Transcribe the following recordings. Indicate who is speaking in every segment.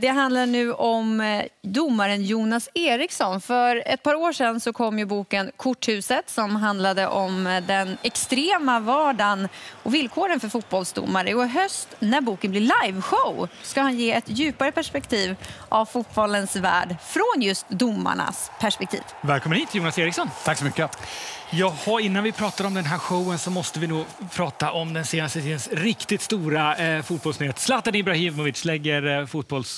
Speaker 1: Det handlar nu om eh, domaren Jonas Eriksson. För ett par år sedan så kom ju boken Korthuset som handlade om eh, den extrema vardagen och villkoren för fotbollsdomare. Och i höst, när boken blir liveshow, ska han ge ett djupare perspektiv av fotbollens värld från just domarnas perspektiv.
Speaker 2: Välkommen hit Jonas Eriksson.
Speaker 3: Tack så mycket.
Speaker 2: Jaha, innan vi pratar om den här showen så måste vi nog prata om den senaste tidens riktigt stora eh, fotbollsnyhet. Zlatan Ibrahimovic lägger eh,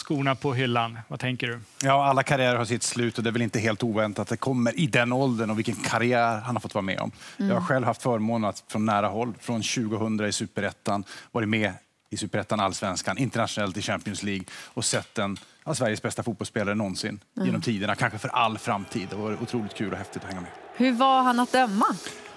Speaker 2: fotbollsskorna på hyllan. Vad tänker du?
Speaker 3: Ja, alla karriärer har sitt slut och det är väl inte helt oväntat att det kommer i den åldern och vilken karriär han har fått vara med om. Mm. Jag har själv haft förmånen att från nära håll, från 2000 i Superettan, varit med i Superettan, Allsvenskan, internationellt i Champions League och sett en av Sveriges bästa fotbollsspelare någonsin mm. genom tiderna, kanske för all framtid. Det var otroligt kul och häftigt att hänga med.
Speaker 1: Hur var han att döma?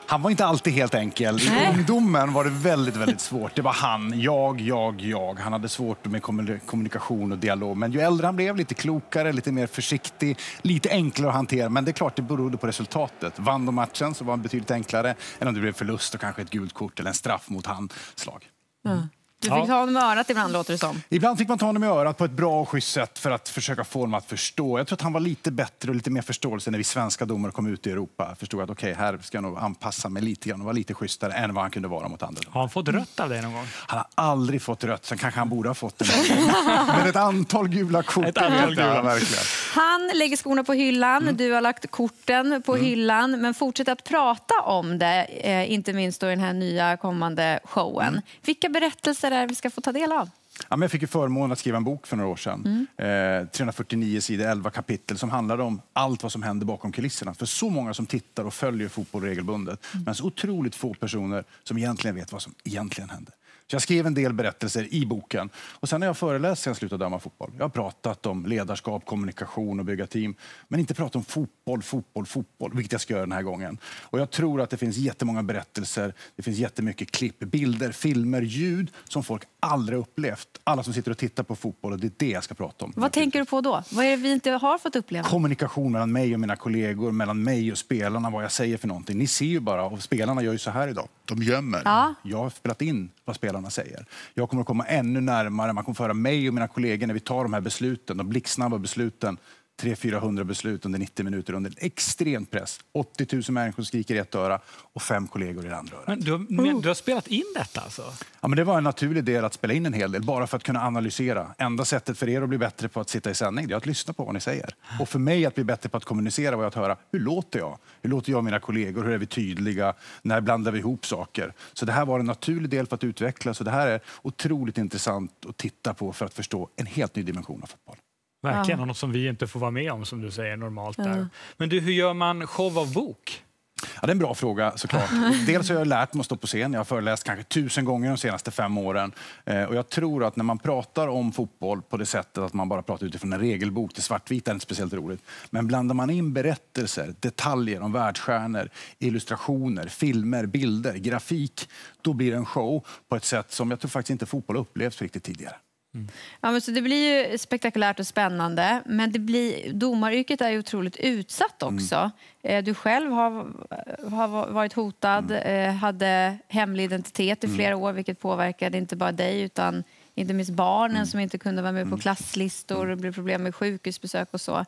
Speaker 3: Han var inte alltid helt enkel. I ungdomen var det väldigt, väldigt svårt. Det var han, jag, jag, jag. Han hade svårt med kommunikation och dialog. Men ju äldre han blev, lite klokare, lite mer försiktig, lite enklare att hantera. Men det är klart, det berodde på resultatet. Vann de matchen så var han betydligt enklare än om det blev förlust och kanske ett gult kort eller en straff mot handslag.
Speaker 1: Mm. Du fick ja. ta honom i örat ibland, låter det som.
Speaker 3: Ibland fick man ta honom i örat på ett bra och schysst sätt för att försöka få honom att förstå. Jag tror att han var lite bättre och lite mer förståelse när vi svenska domare kom ut i Europa. Förstod att okej, okay, här ska jag nog anpassa mig lite grann och vara lite schysstare än vad han kunde vara mot andra.
Speaker 2: Har han fått rött av dig någon gång?
Speaker 3: Han har aldrig fått rött, sen kanske han borde ha fått det. Men ett antal gula kort.
Speaker 2: Ett antal gula.
Speaker 3: verkligen.
Speaker 1: Han lägger skorna på hyllan, mm. du har lagt korten på mm. hyllan, men fortsätter att prata om det, eh, inte minst då i den här nya kommande showen. Mm. Vilka berättelser är vi ska få ta del av?
Speaker 3: Ja, men jag fick ju förmånen att skriva en bok för några år sedan. Mm. Eh, 349 sidor, 11 kapitel som handlade om allt vad som händer bakom kulisserna. För så många som tittar och följer fotboll regelbundet. Mm. Men så otroligt få personer som egentligen vet vad som egentligen händer. Så jag skrev en del berättelser i boken. Och sen har jag föreläst sen jag slutade döma fotboll. Jag har pratat om ledarskap, kommunikation och bygga team. Men inte pratat om fotboll, fotboll, fotboll, vilket jag ska göra den här gången. Och jag tror att det finns jättemånga berättelser, det finns jättemycket klipp, bilder, filmer, ljud som folk aldrig upplevt. Alla som sitter och tittar på fotboll, och det är det jag ska prata om.
Speaker 1: Vad tänker du på då? Vad är det vi inte har fått uppleva?
Speaker 3: Kommunikation mellan mig och mina kollegor, mellan mig och spelarna, vad jag säger för någonting. Ni ser ju bara, och spelarna gör ju så här idag. De gömmer. Ja. Jag har spelat in vad spelarna säger. Jag kommer att komma ännu närmare. Man kommer att föra mig och mina kollegor när vi tar de här besluten, de blixtsnabba besluten 300-400 beslut under 90 minuter under extrem press. 80 000 människor skriker i ett öra och fem kollegor i det andra örat.
Speaker 2: Men du, men du har spelat in detta alltså?
Speaker 3: Ja, men det var en naturlig del att spela in en hel del, bara för att kunna analysera. Enda sättet för er att bli bättre på att sitta i sändning, det är att lyssna på vad ni säger. Och för mig att bli bättre på att kommunicera var att höra, hur låter jag? Hur låter jag och mina kollegor? Hur är vi tydliga? När blandar vi ihop saker? Så det här var en naturlig del för att utvecklas. Så det här är otroligt intressant att titta på för att förstå en helt ny dimension av fotboll.
Speaker 2: Verkligen, ja. något som vi inte får vara med om som du säger normalt. Där. Men du, hur gör man show av bok?
Speaker 3: Ja, det är en bra fråga såklart. Dels har jag lärt mig att stå på scen. Jag har föreläst kanske tusen gånger de senaste fem åren. Eh, och jag tror att när man pratar om fotboll på det sättet att man bara pratar utifrån en regelbok, det svartvita är inte speciellt roligt. Men blandar man in berättelser, detaljer om världsstjärnor, illustrationer, filmer, bilder, grafik, då blir det en show på ett sätt som jag tror faktiskt inte fotboll upplevts riktigt tidigare.
Speaker 1: Mm. Ja, men så det blir ju spektakulärt och spännande, men det blir, domaryrket är ju otroligt utsatt mm. också. Mm. Du själv har, har varit hotad, mm. Eh, hade hemlig identitet i mm. flera år vilket påverkade inte bara dig utan inte minst barnen mm. som inte kunde vara med på klasslistor, det blev problem med sjukhusbesök och så.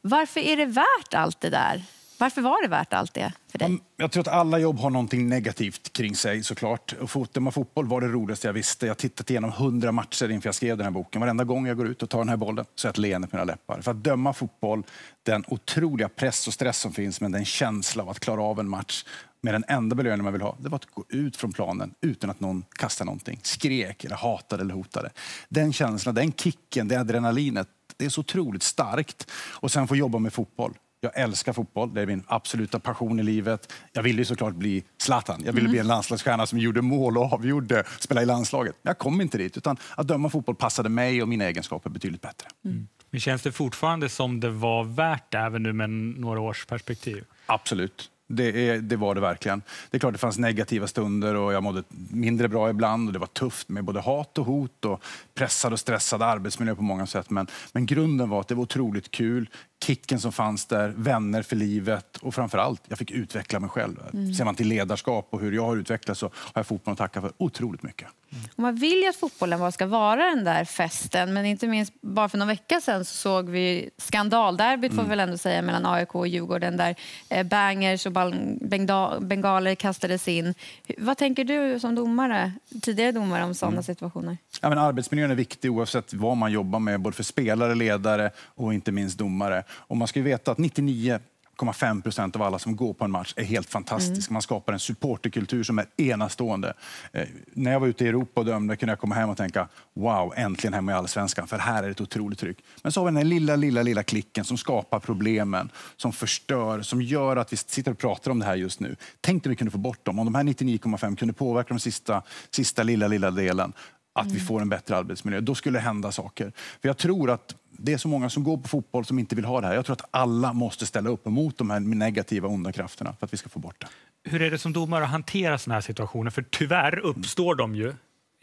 Speaker 1: Varför är det värt allt det där? Varför var det värt allt det för dig?
Speaker 3: Mm, jag tror att alla jobb har någonting negativt kring sig såklart. Och fotboll, fotboll var det roligaste jag visste. Jag har tittat igenom hundra matcher inför jag skrev den här boken. Varenda gång jag går ut och tar den här bollen så är ett leende på mina läppar. För att döma fotboll, den otroliga press och stress som finns, men den känsla av att klara av en match med den enda belöningen man vill ha, det var att gå ut från planen utan att någon kastade någonting, skrek eller hatade eller hotade. Den känslan, den kicken, det adrenalinet, det är så otroligt starkt. Och sen få jobba med fotboll. Jag älskar fotboll, det är min absoluta passion i livet. Jag ville ju såklart bli Zlatan. Jag ville mm. bli en landslagsstjärna som gjorde mål och avgjorde, spela i landslaget. Jag kom inte dit, utan att döma fotboll passade mig och mina egenskaper betydligt bättre. Mm.
Speaker 2: Men känns det fortfarande som det var värt det, även nu med några års perspektiv?
Speaker 3: Absolut. Det, är, det, var det verkligen. Det är klart det fanns negativa stunder och jag mådde mindre bra ibland och det var tufft med både hat och hot och pressad och stressad arbetsmiljö på många sätt. Men, men grunden var att det var otroligt kul. Kicken som fanns där, vänner för livet och framför allt, jag fick utveckla mig själv. Mm. Ser man till ledarskap och hur jag har utvecklats så har jag fotbollen att tacka för otroligt mycket.
Speaker 1: Och man vill ju att fotbollen bara ska vara den där festen, men inte minst bara för någon vecka sedan så såg vi skandalderbyt får vi väl ändå säga mellan AIK och Djurgården där eh, bangers och bengaler kastades in. Vad tänker du som domare, tidigare domare om sådana situationer?
Speaker 3: Ja, men arbetsmiljön är viktig oavsett vad man jobbar med, både för spelare, ledare och inte minst domare. Och man ska ju veta att 99,5 procent av alla som går på en match är helt fantastisk. Man skapar en supporterkultur som är enastående. Eh, när jag var ute i Europa och dömde kunde jag komma hem och tänka wow, äntligen hemma i allsvenskan, för här är det ett otroligt tryck. Men så har vi den här lilla, lilla, lilla klicken som skapar problemen, som förstör, som gör att vi sitter och pratar om det här just nu. Tänk om vi kunde få bort dem, om de här 99,5 kunde påverka den sista, sista lilla, lilla delen att vi får en bättre arbetsmiljö. Då skulle det hända saker. För jag tror att det är så många som går på fotboll som inte vill ha det här. Jag tror att alla måste ställa upp mot de här negativa onda krafterna för att vi ska få bort det.
Speaker 2: Hur är det som domare att hantera såna här situationer? För tyvärr uppstår de ju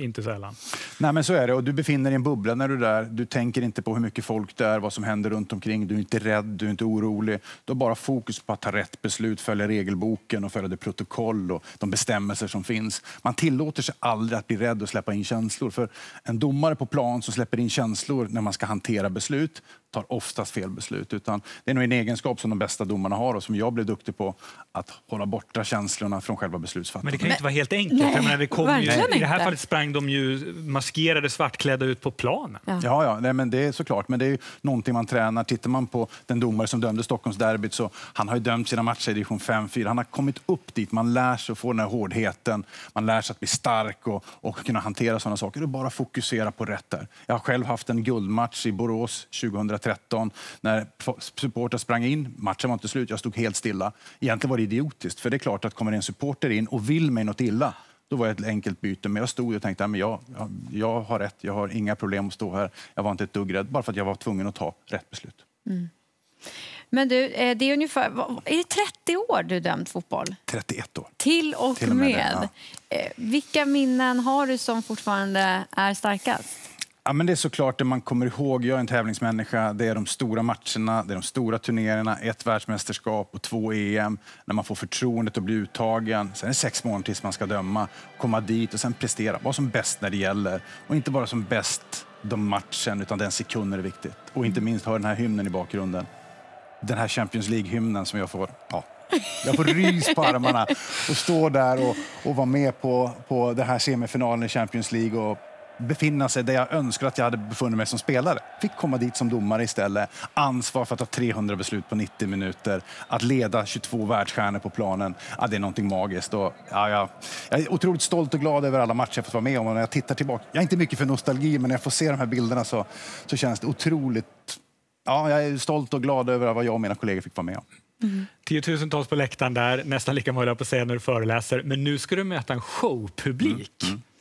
Speaker 2: inte sällan.
Speaker 3: Nej, men så är det. Och du befinner dig i en bubbla när du är där. Du tänker inte på hur mycket folk det är, vad som händer runt omkring. Du är inte rädd, du är inte orolig. Du har bara fokus på att ta rätt beslut, följa regelboken och följa det protokoll och de bestämmelser som finns. Man tillåter sig aldrig att bli rädd och släppa in känslor. För en domare på plan som släpper in känslor när man ska hantera beslut tar oftast fel beslut. Utan det är nog en egenskap som de bästa domarna har och som jag blev duktig på, att hålla borta känslorna från själva
Speaker 2: Men
Speaker 3: beslutsfattandet.
Speaker 2: det kan ju inte vara helt enkelt.
Speaker 1: Nej,
Speaker 2: menar, det kom ju, I det här
Speaker 1: inte.
Speaker 2: fallet sprang de ju maskerade svartklädda ut på planen.
Speaker 1: Ja.
Speaker 3: Ja, ja nej, men det är såklart. Men det är ju någonting man tränar. Tittar man på den domare som dömde Stockholmsderbyt så han har ju dömt sina matcher i division 5-4. Han har kommit upp dit. Man lär sig att få den här hårdheten. Man lär sig att bli stark och, och kunna hantera sådana saker. Och bara fokusera på rätt där. Jag har själv haft en guldmatch i Borås 2013 när supportrar sprang in. Matchen var inte slut. Jag stod helt stilla. Egentligen var det idiotiskt. För det är klart att kommer en supporter in och vill mig något illa då var det ett enkelt byte, men jag stod och tänkte att jag, jag, jag har rätt, jag har inga problem att stå här. Jag var inte ett dugg rädd, bara för att jag var tvungen att ta rätt beslut.
Speaker 1: Men du, eh, det är ungefär, är det 30 år du dömt fotboll?
Speaker 3: 31 år.
Speaker 1: Till och,
Speaker 3: Till och med
Speaker 1: med.
Speaker 3: det,
Speaker 1: Eh, Vilka minnen har du som fortfarande är starkast?
Speaker 3: Ja, men det är såklart det man kommer ihåg. Jag är en tävlingsmänniska. Det är de stora matcherna, det är de stora turneringarna, ett världsmästerskap och två EM. När man får förtroendet att bli uttagen. Sen är det sex månader tills man ska döma. Komma dit och sen prestera. Vara som bäst när det gäller. Och inte bara som bäst de matchen, utan den sekunden är viktigt. Och inte minst ha den här hymnen i bakgrunden. Den här Champions League-hymnen som jag får... Ja. Jag får rys på armarna och stå där och, och vara med på, på den här semifinalen i Champions League och befinna sig där jag önskar att jag hade befunnit mig som spelare. Fick komma dit som domare istället. Ansvar för att ta 300 beslut på 90 minuter. Att leda 22 världsstjärnor på planen. Ja, det är någonting magiskt. Och, ja, ja, jag är otroligt stolt och glad över alla matcher jag fått vara med om. Och när jag tittar tillbaka, jag är inte mycket för nostalgi, men när jag får se de här bilderna så, så känns det otroligt... Ja, jag är stolt och glad över vad jag och mina kollegor fick vara med om.
Speaker 2: Tiotusentals på läktaren där, nästan lika många på att säga när du föreläser. Men nu ska du möta en showpublik.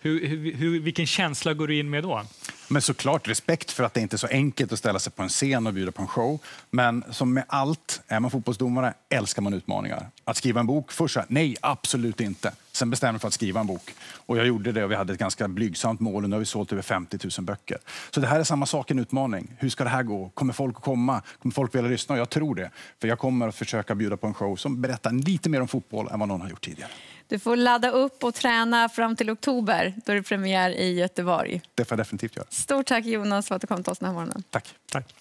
Speaker 2: Hur, hur, hur, vilken känsla går du in med då?
Speaker 3: Men såklart respekt för att det inte är så enkelt att ställa sig på en scen och bjuda på en show. Men som med allt, är man fotbollsdomare älskar man utmaningar. Att skriva en bok, först så här, nej absolut inte. Sen bestämde jag för att skriva en bok. Och jag gjorde det och vi hade ett ganska blygsamt mål och nu har vi sålt över 50 000 böcker. Så det här är samma sak, en utmaning. Hur ska det här gå? Kommer folk att komma? Kommer folk vilja lyssna? Och jag tror det. För jag kommer att försöka bjuda på en show som berättar lite mer om fotboll än vad någon har gjort tidigare.
Speaker 1: Du får ladda upp och träna fram till oktober då det är premiär i Göteborg.
Speaker 3: Det får jag definitivt göra.
Speaker 1: Stort tack Jonas för att du kom till oss den här morgonen.
Speaker 3: Tack.
Speaker 2: Tack.